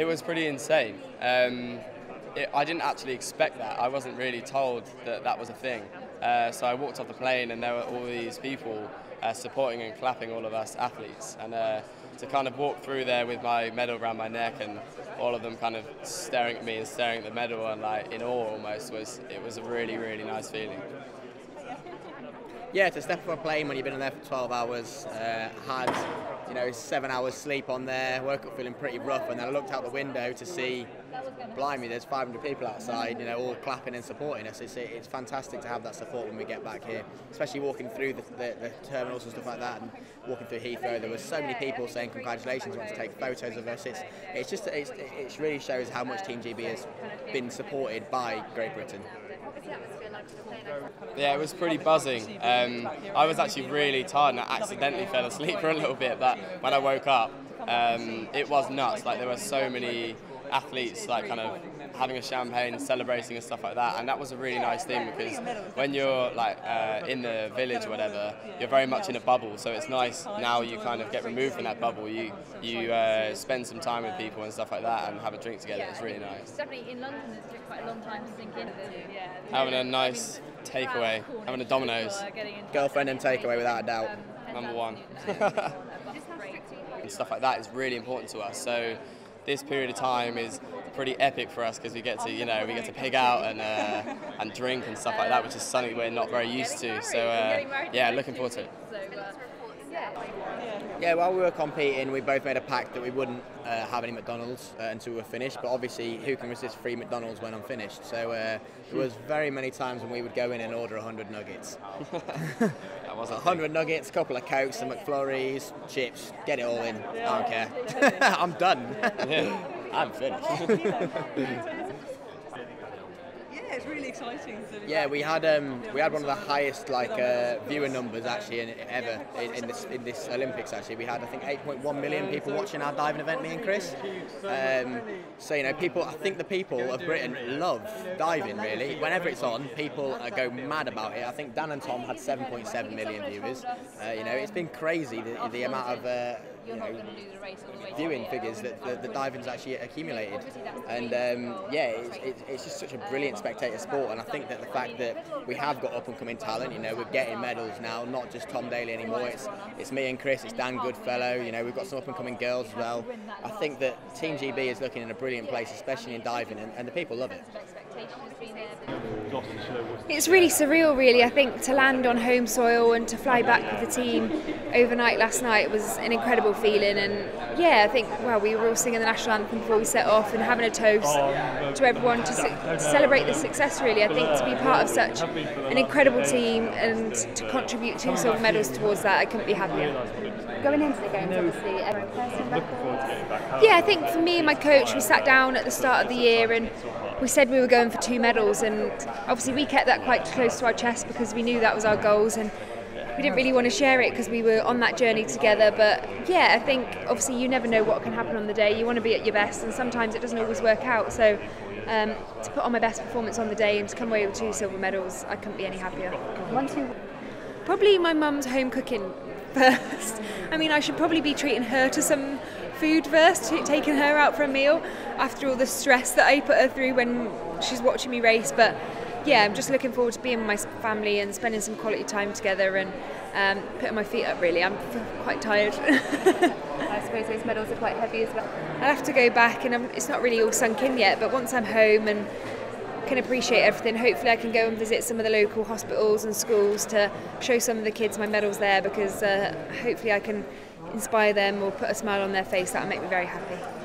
It was pretty insane. Um, it, I didn't actually expect that. I wasn't really told that that was a thing. Uh, so I walked off the plane and there were all these people uh, supporting and clapping all of us athletes. And uh, to kind of walk through there with my medal around my neck and all of them kind of staring at me and staring at the medal and like in awe almost was it was a really really nice feeling. Yeah, to step off a plane when you've been in there for 12 hours, uh, had you know seven hours sleep on there, woke up feeling pretty rough, and then I looked out the window to see, blimey, there's 500 people outside, you know, all clapping and supporting us. It's, it's fantastic to have that support when we get back here, especially walking through the, the, the terminals and stuff like that, and walking through Heathrow. There were so many people saying congratulations, wanting to take photos of us. It's, it's just, it's, it really shows how much Team GB has been supported by Great Britain. Yeah, it was pretty buzzing. Um, I was actually really tired and I accidentally fell asleep for a little bit, but when I woke up, um, it was nuts. Like there were so many athletes like kind of having a champagne, celebrating and stuff like that. And that was a really nice thing because when you're like uh, in the village or whatever, you're very much in a bubble. So it's nice now you kind of get removed from that bubble. You you uh, spend some time with people and stuff like that and have a drink together. It's really nice. Definitely in London, it took quite a long time to sink in. Having a nice takeaway, having a Domino's. Girlfriend and takeaway without a doubt. Number one. and stuff like that is really important to us. So this period of time is pretty epic for us because we get to you know we get to pig out and uh, and drink and stuff like that, which is something we're not very used to. So uh, yeah, looking forward to it. Yeah, while we were competing, we both made a pact that we wouldn't uh, have any McDonald's uh, until we were finished. But obviously, who can resist free McDonald's when I'm finished? So uh, there was very many times when we would go in and order 100 nuggets. that was 100 nuggets, a couple of cokes, some McFlurries, chips. Get it all in. I don't care. I'm done. I'm finished. It's really exciting. Yeah, we had um, we had one of the highest like uh, viewer numbers actually in, ever in, in, this in this Olympics. Actually, we had I think 8.1 million people watching our diving event. Me and Chris. Um, so you know, people. I think the people of Britain love diving. Really, whenever it's on, people uh, go mad about it. I think Dan and Tom had 7.7 million viewers. Uh, you know, it's been crazy the, the amount of uh, you know, viewing figures that the, the diving's actually accumulated. And um, yeah, it's, it's, just such a brilliant sport. And I think that the fact that we have got up and coming talent, you know, we're getting medals now, not just Tom Daley anymore. It's it's me and Chris, it's Dan Goodfellow. You know, we've got some up and coming girls as well. I think that Team GB is looking in a brilliant place, especially in diving, and, and the people love it. It's really surreal, really. I think to land on home soil and to fly back with the team overnight last night was an incredible feeling. And yeah, I think well, we were all singing the national anthem before we set off and having a toast to everyone to, to celebrate the success. Really, I think to be part of such an incredible team and to contribute two silver medals towards that, I couldn't be happier. Going into the games, obviously, yeah, I think for me and my coach, we sat down at the start of the year and we said we were going for two medals, and obviously we kept that quite close to our chest because we knew that was our goals, and we didn't really want to share it because we were on that journey together. But yeah, I think obviously you never know what can happen on the day. You want to be at your best, and sometimes it doesn't always work out. So um, to put on my best performance on the day and to come away with two silver medals, I couldn't be any happier. One, two. Probably my mum's home cooking first. I mean, I should probably be treating her to some food first, taking her out for a meal after all the stress that I put her through when she's watching me race. But yeah, I'm just looking forward to being with my family and spending some quality time together and um, putting my feet up. Really, I'm quite tired. I suppose those medals are quite heavy as well. I'll have to go back, and I'm, it's not really all sunk in yet. But once I'm home and can appreciate everything. Hopefully I can go and visit some of the local hospitals and schools to show some of the kids my medals there because uh, hopefully I can inspire them or put a smile on their face. That'll make me very happy.